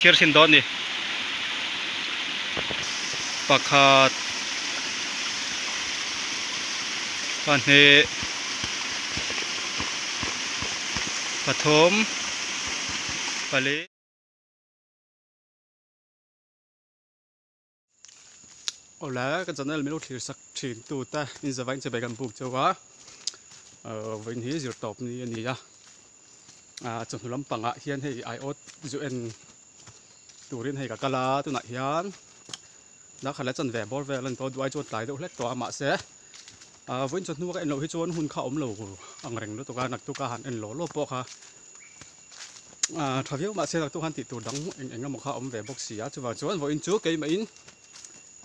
thir sin dawn ni pakhat pahnih pathum pali Ola kan channel mi lo thlir sắc thin tu ta. In zawai che began cho quá ờ vin hí zir top như này ya à chuẩn lắm bằng ạ. Hiện hay ai ốt dụ en turin hei ka kala tu na hian na khala chan ve bor ve lan to duai chot lai do hlek to ama se à với chot nu ka en lo hi chon hun kha om lo ang reng lo to ka nak tu ka han en lo lo po kha à thaviu ma se nak tu han ti tu dang eng eng mo kha om ve box sia chu wa chuan vo với chu ke ma in.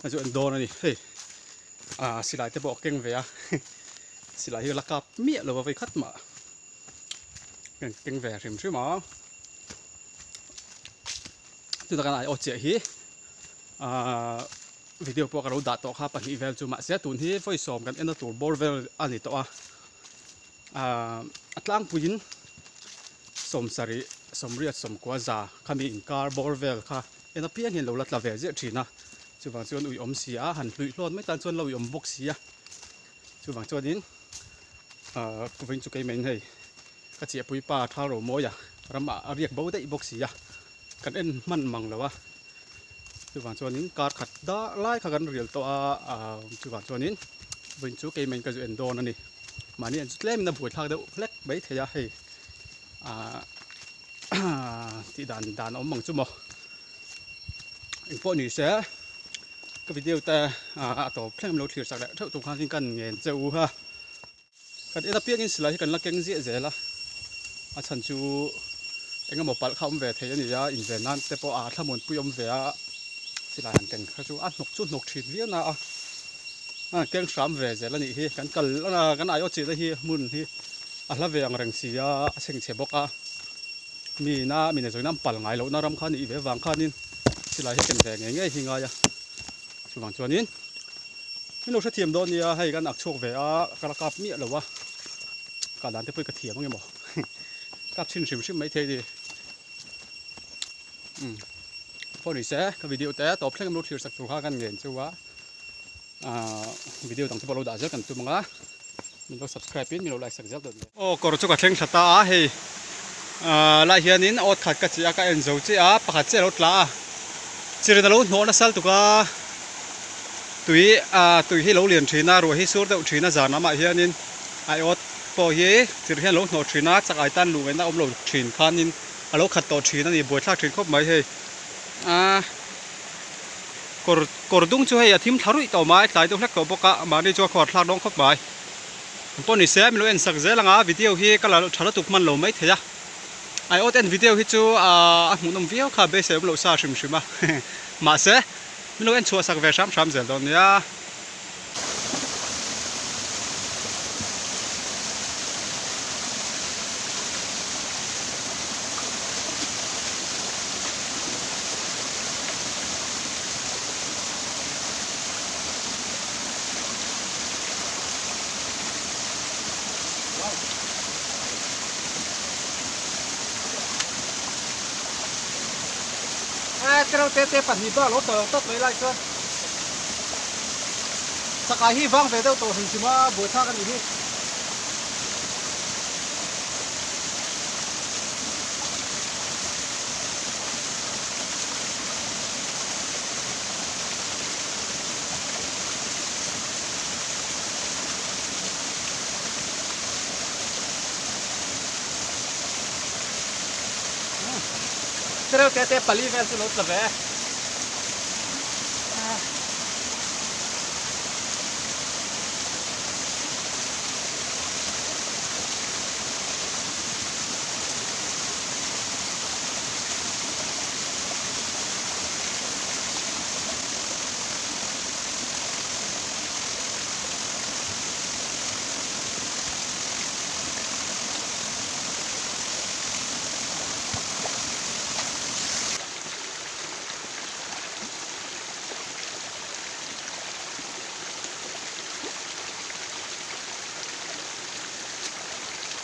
A chu en don ani hei à silai te bo keng ve a silai hi la kap mi lo wa vai khat ma keng keng ve rim chu ma tu ta kan ai o hi a video po karo da to kha pa hi vel chu ma se tun hi foi som kan ena tur bor vel ani to a a atlang puin som sari som riat som kwa za khami in kar bor vel kha ena pian hin lo lat la ve je thina chu wang chuan ui om si a han hlui hlon mai tan chuan lo ui box si a chu wang chuan in a ku vin chu kai men hei ka chi pui pa tha ro mo ya rama a riak bo dai box si a kan en man mang lawa chu wang chuan in kar khat da lai kha kan rial to a a chu wang chuan in vin chu kai mai ka ju en don ani mani an chu tlem na bui thak deuh hlek bai theya hei à ti dan dan om mang chu mo in po ni se cái video ta à tổ phim lâu thiệt sạc lại thâu tụng khang kinh cần nghề châu ha. Cái đây là biết cái sự là cần là kinh dễ dễ là. À chân chú anh em một bát không về thấy anh ấy à, in về nan tepo à tham muốn bùi ông về à xin là hàng cảnh khác chú ăn nục chút nục thịt viên nào à keng sắm về giờ là nhỉ hi, cắn cần là cắn ai ở chỉ là hi mun hi. À là về anh rằng xì à sinh chế bốc à mi na, mi này rồi năm bảy ngày lâu na ram khan nhỉ về vàng khan nín. Xin là hi cảnh về ngày ngày hi ngay à chú vàng chú nín. Mình lúc sẽ thiềm đôi nha hay cái nạc chuộc về à cái là cặp miệng rồi wa cả đàn tiếp với cái thiềm anh em bảo. Cặp xin xìm xìm mấy thế thì ka dan te cái video thiam angemaw kap chin hrim hrim mai thei di um pho video te to thleng lo đã rất cần kha kan à subscribe in mình lo like sak rất don o có chu ka thleng thata à la hian in ot khat ka chi a ka en zo chi a pakhat che lo tla chỉ chirin lâu nó na sal tuka tui à tui hi lo liền rồi hi sur deuh thina zana ma hianin ai ot po hi tir hian lo hno thina chak ai tan na om lo thin khanin a lo à lúc khát tổ trí nó thì buổi sáng trí khóc mấy thì à cột cột đúng chưa hay à thím tháo rồi tàu mai tại tôi khát tổ bốc mà đi cho khóa lạc đông khóc mấy tôi nghĩ xem mình sạc dễ là ngã video khi các là tháo tục mặn lâu mấy thế à ai ốt en video khi chú à muốn làm video khá bê sẽ lâu xa sớm sớm mà mà sẽ mình nói en chua sạc về sớm sớm dễ đâu nha à cái đâu tê tê phần gì đó, lỗ tờ tất lấy lại chưa sạc ai hy vọng về đâu tổ hình chỉ mà buổi thang cái gì तरफ़ कहते हैं पली फैसल हो सब है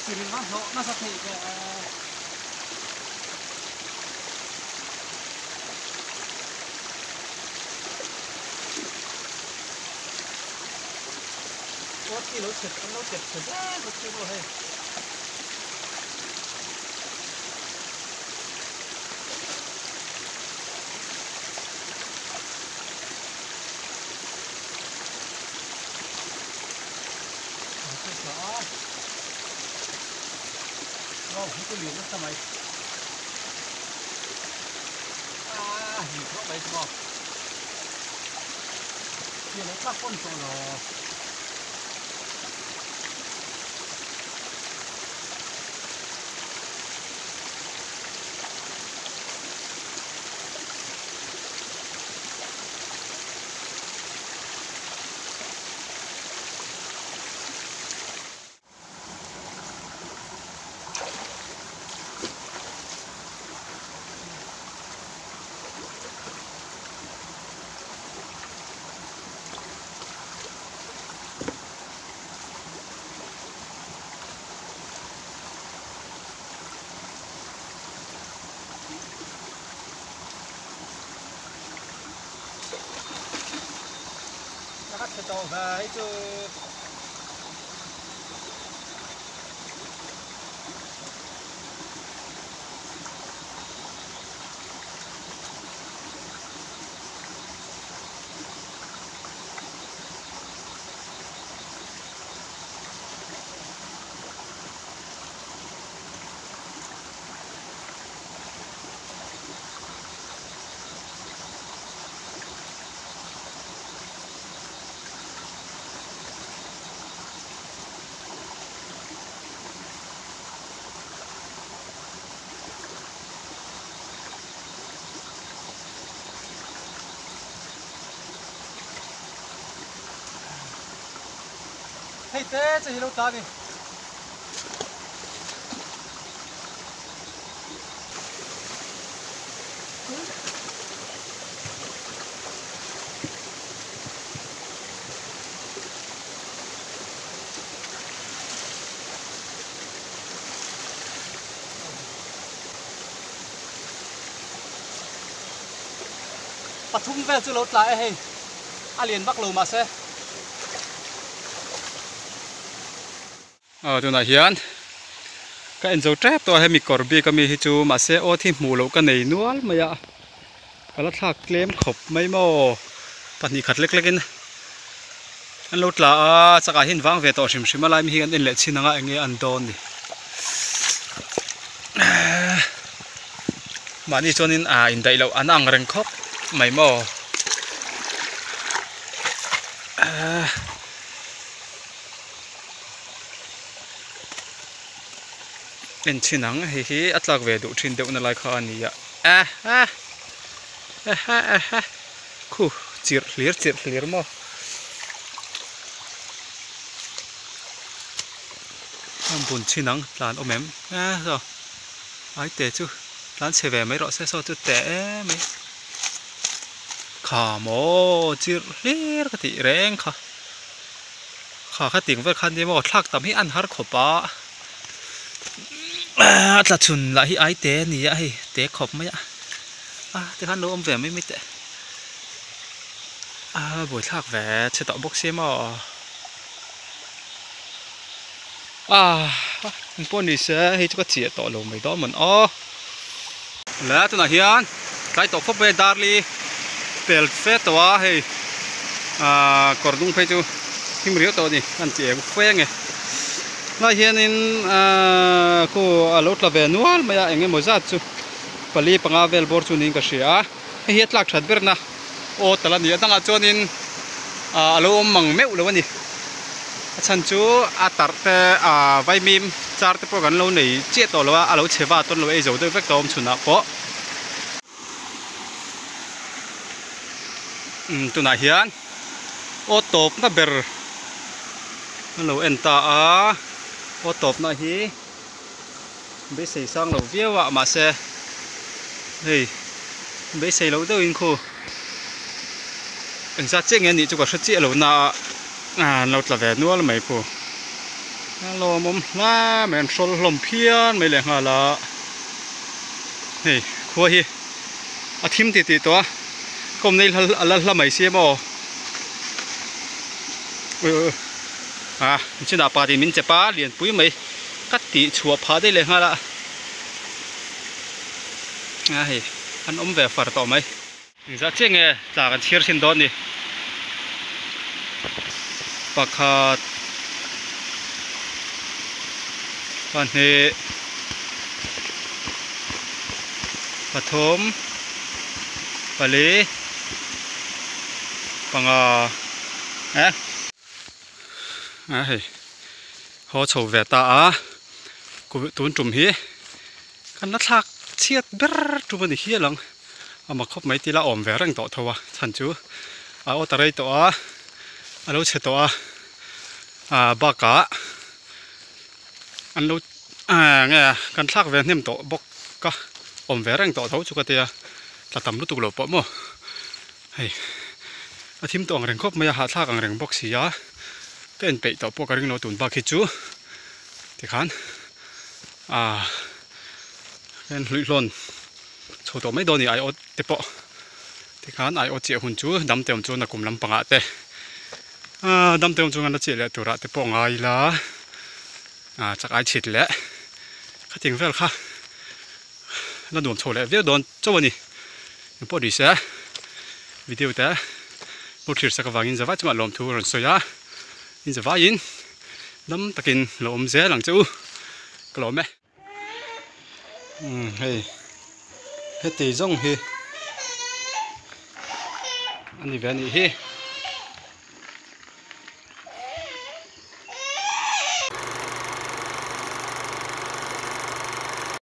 那时候那时可以给我一楼吃全都给吃这个吃过嘿 otra vez. thì mình nó nó nó sẽ thì rốt thì nó chật nó chật chật nó chưa đâu hay Wow, itu lihat sama ini. Ah, nhìn rõ đấy không? Thì nó chắc con chỗ nó então vai, tu. Hay té cho lâu ta đi. Bắt thung về chưa lột lại hay. À liền bắt lù mà xe. Ờ tụi này hiền cái anh dấu trap tôi hay mi cor bi cái mi hi chu mà sẽ ô thì mù lâu cái này nuốt mà ya cái lát thạc claim khop mấy mò bạn đi khát lek lekin anh lột là chắc là hiện vang về tổ sim sim lại mi hiện in lệ xin nga anh anh don đi mà đi cho nên à in đây lâu anh ăn rừng khóc mấy mò à เป็นชินังเฮ้ยอัตลักเวดูชินเดวนลายขานี่อะเอะฮะอะฮะอะฮะคู่จีร์เลียร์จีร์เลียร์มั้งทำบุญชินังหลานโอเมแอมอะจ้ะไอเตะจูหลานเชเวไม่รอเซซอจุดเตะไหมขาโมจีร์เลียร์กติแรงค่ะขาขัดติ่งเวอร์คันเดียวหมดทักตามให้อันฮาร์ขบปะ à là chun lại ai té nì ai té khop mấy à à thế khăn đâu ông về mấy mấy tệ à buổi thác về chế tạo bốc xe mà à bọn đi xe hay cho cái chị tổ lồng mấy đó mình ó, lẽ tôi nói hiền cái tổ khop về darli tel phết toa hi à phải phê chú. Mà hiểu tổ đi anh chị em phê nghe na hian in ko alo tla ve nual maya enge mozat chu pali panga vel bor chu ning ka hria hi tlak that ber na. O tala ni atanga chuan in alo mang meu lo ani chan chu a tar te a vai mim char te po kan lo nei che to lo alo chewa ton lo e zo de vek tom chuna po um tuna hian o top na ber lo enta a ô tộp nó hí. Bé xây sang lầu vía vợ mà xe. Thì bé xây lâu đâu in khu. Anh ra chết nghe nhỉ cho quả xuất chết lầu na à lâu là về nuôi là mấy khu. Lo mồm la mình sôi lom phiên, mấy lẻ hả là thì khu hi à thím thì thì to không nên là là là mấy xe mà ôi ôi à chỉ là ba thì mình sẽ ba liền bụi mấy cắt tí chùa phá đây liền ha là à hì anh ôm về phật tổ mấy ra chết nghe là cái chiếc xin đón đi bạc hạt còn hệ bà thốm bà lý bằng à à à họ chầu về ta á. Cô tuấn trùm hi khăn nát thạc chiết bэр trùm bên hi lòng à mà khóc mấy tí là ổm về răng tọt thôi à. Thành chú. À ô taray tổ á. À lâu chết tổ à à ba cá. Anh lâu à nghe à. khăn thạc về nem tổ bốc cá. Ổm về răng tọt thôi chú cái tia à. là tầm lúc tụ lộ bỏ mò hay à thím tổ anh khóc mấy à. hạ thạc anh bốc xì á. เป็นไปต่อพวกกระดิ่งโนตุนบาคิจูที่ขันอ่าเป็นลุยลนโชตัวไม่โดนนี่ไอโอเตปอที่ขันไอโอเจียหุ่นจูดำเต็มจูนักกลุ่มลำปังเตะอ่าดำเต็มจูงานละเจียเลตัวละเตปองไอละอ่าจากไอฉิดแหละข้าจริงเฟลค่ะแล้วโดนโชเลยเวียโดนเจ้าวันนี้ยังพอดีเสียวิดีโอแต่พวกทีร์สักวังอินจะว่าจะมาลมทูรนสอยา in ra vắt in kinh takin ôm dễ lằng chú cái lom mẹ. Ừ hết tỷ rong hi. Anh đi về đi hi.